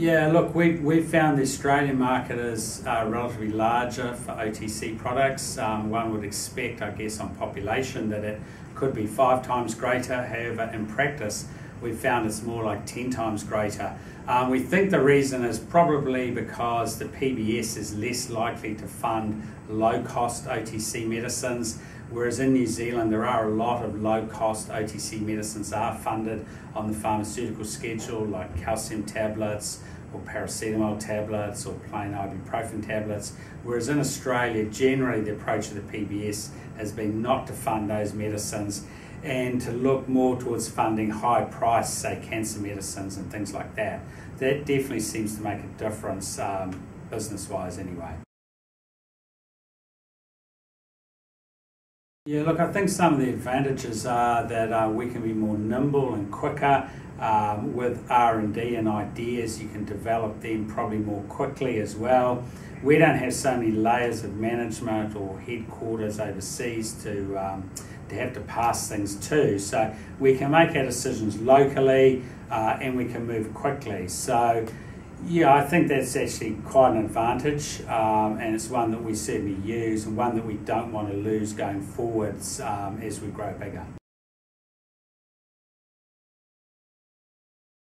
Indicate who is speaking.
Speaker 1: Yeah, look, we, we found the Australian market is uh, relatively larger for OTC products. Um, one would expect, I guess, on population that it could be five times greater. However, in practice, we've found it's more like 10 times greater. Um, we think the reason is probably because the PBS is less likely to fund low cost OTC medicines, whereas in New Zealand there are a lot of low cost OTC medicines are funded on the pharmaceutical schedule, like calcium tablets or paracetamol tablets or plain ibuprofen tablets, whereas in Australia generally the approach of the PBS has been not to fund those medicines and to look more towards funding high price, say cancer medicines and things like that. That definitely seems to make a difference um, business wise anyway. Yeah, look, I think some of the advantages are that uh, we can be more nimble and quicker um, with R&D and ideas. You can develop them probably more quickly as well. We don't have so many layers of management or headquarters overseas to um, to have to pass things to. So we can make our decisions locally uh, and we can move quickly. So yeah, I think that's actually quite an advantage, um, and it's one that we certainly use and one that we don't want to lose going forwards um, as we grow bigger.